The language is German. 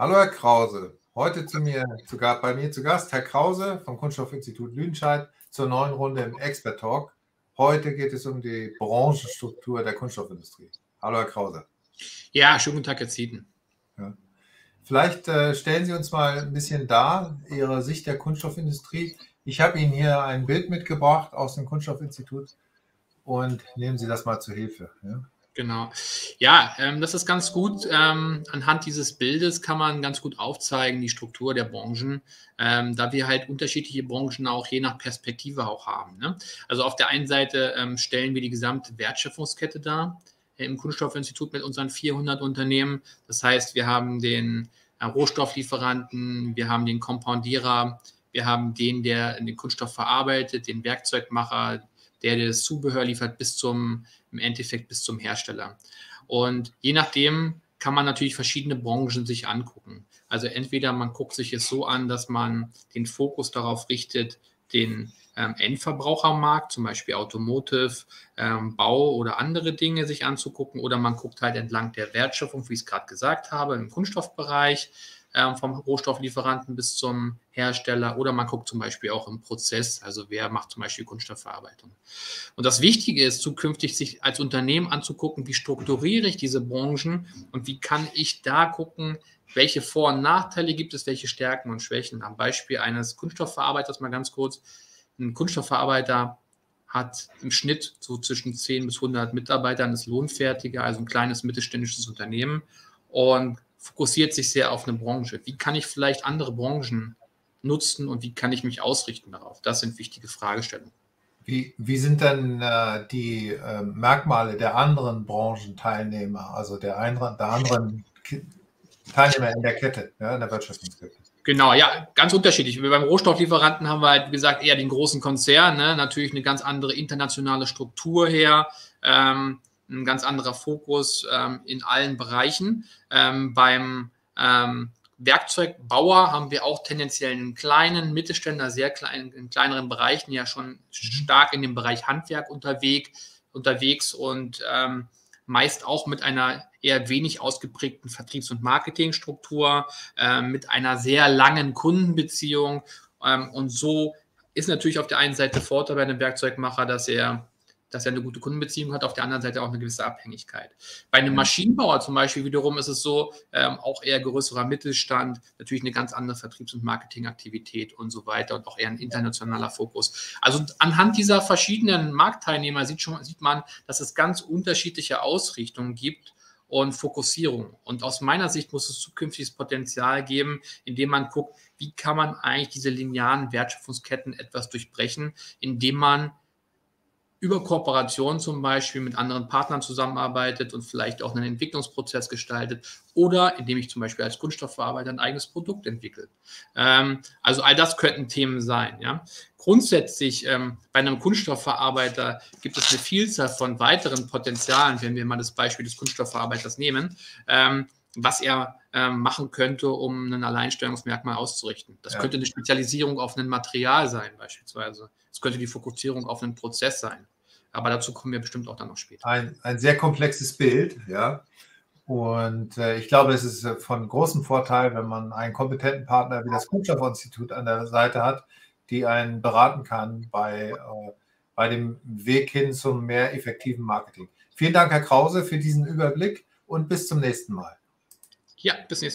Hallo Herr Krause, heute zu mir, zu, bei mir zu Gast Herr Krause vom Kunststoffinstitut Lüdenscheid zur neuen Runde im Expert Talk. Heute geht es um die Branchenstruktur der Kunststoffindustrie. Hallo Herr Krause. Ja, schönen guten Tag, Herr Zieten. Ja. Vielleicht äh, stellen Sie uns mal ein bisschen dar, Ihre Sicht der Kunststoffindustrie. Ich habe Ihnen hier ein Bild mitgebracht aus dem Kunststoffinstitut und nehmen Sie das mal zur Hilfe. Ja? Genau. Ja, ähm, das ist ganz gut. Ähm, anhand dieses Bildes kann man ganz gut aufzeigen, die Struktur der Branchen, ähm, da wir halt unterschiedliche Branchen auch je nach Perspektive auch haben. Ne? Also auf der einen Seite ähm, stellen wir die gesamte Wertschöpfungskette dar äh, im Kunststoffinstitut mit unseren 400 Unternehmen. Das heißt, wir haben den äh, Rohstofflieferanten, wir haben den Compoundierer, wir haben den, der den Kunststoff verarbeitet, den Werkzeugmacher, der das Zubehör liefert bis zum, im Endeffekt bis zum Hersteller. Und je nachdem kann man natürlich verschiedene Branchen sich angucken. Also entweder man guckt sich es so an, dass man den Fokus darauf richtet, den ähm, Endverbrauchermarkt, zum Beispiel Automotive, ähm, Bau oder andere Dinge sich anzugucken, oder man guckt halt entlang der Wertschöpfung, wie ich es gerade gesagt habe, im Kunststoffbereich ähm, vom Rohstofflieferanten bis zum Hersteller oder man guckt zum Beispiel auch im Prozess, also wer macht zum Beispiel Kunststoffverarbeitung. Und das Wichtige ist zukünftig sich als Unternehmen anzugucken, wie strukturiere ich diese Branchen und wie kann ich da gucken, welche Vor- und Nachteile gibt es, welche Stärken und Schwächen. Am Beispiel eines Kunststoffverarbeiters mal ganz kurz. Ein Kunststoffverarbeiter hat im Schnitt so zwischen 10 bis 100 Mitarbeitern, ist lohnfertiger, also ein kleines mittelständisches Unternehmen. Und fokussiert sich sehr auf eine Branche. Wie kann ich vielleicht andere Branchen nutzen und wie kann ich mich ausrichten darauf? Das sind wichtige Fragestellungen. Wie, wie sind denn äh, die äh, Merkmale der anderen Branchenteilnehmer, also der, ein, der anderen Teilnehmer in der Kette, ja, in der Wirtschaftskette? Genau, ja, ganz unterschiedlich. Beim Rohstofflieferanten haben wir halt, wie gesagt, eher den großen Konzern, ne? natürlich eine ganz andere internationale Struktur her. Ähm, ein ganz anderer Fokus ähm, in allen Bereichen. Ähm, beim ähm, Werkzeugbauer haben wir auch tendenziell einen kleinen Mittelständler, sehr klein, in kleineren Bereichen ja schon stark in dem Bereich Handwerk unterwegs, unterwegs und ähm, meist auch mit einer eher wenig ausgeprägten Vertriebs- und Marketingstruktur, äh, mit einer sehr langen Kundenbeziehung. Ähm, und so ist natürlich auf der einen Seite Vorteil bei einem Werkzeugmacher, dass er dass er eine gute Kundenbeziehung hat, auf der anderen Seite auch eine gewisse Abhängigkeit. Bei einem Maschinenbauer zum Beispiel wiederum ist es so, ähm, auch eher größerer Mittelstand, natürlich eine ganz andere Vertriebs- und Marketingaktivität und so weiter und auch eher ein internationaler Fokus. Also anhand dieser verschiedenen Marktteilnehmer sieht, schon, sieht man, dass es ganz unterschiedliche Ausrichtungen gibt und Fokussierung. Und aus meiner Sicht muss es zukünftiges Potenzial geben, indem man guckt, wie kann man eigentlich diese linearen Wertschöpfungsketten etwas durchbrechen, indem man über Kooperation zum Beispiel mit anderen Partnern zusammenarbeitet und vielleicht auch einen Entwicklungsprozess gestaltet oder indem ich zum Beispiel als Kunststoffverarbeiter ein eigenes Produkt entwickle. Ähm, also all das könnten Themen sein. Ja? Grundsätzlich ähm, bei einem Kunststoffverarbeiter gibt es eine Vielzahl von weiteren Potenzialen, wenn wir mal das Beispiel des Kunststoffverarbeiters nehmen, ähm, was er ähm, machen könnte, um ein Alleinstellungsmerkmal auszurichten. Das ja. könnte eine Spezialisierung auf ein Material sein, beispielsweise. Es könnte die Fokussierung auf einen Prozess sein. Aber dazu kommen wir bestimmt auch dann noch später. Ein, ein sehr komplexes Bild, ja. Und äh, ich glaube, es ist äh, von großem Vorteil, wenn man einen kompetenten Partner wie das Kunststoffinstitut an der Seite hat, die einen beraten kann bei, äh, bei dem Weg hin zum mehr effektiven Marketing. Vielen Dank, Herr Krause, für diesen Überblick und bis zum nächsten Mal. Ja, bis nächstes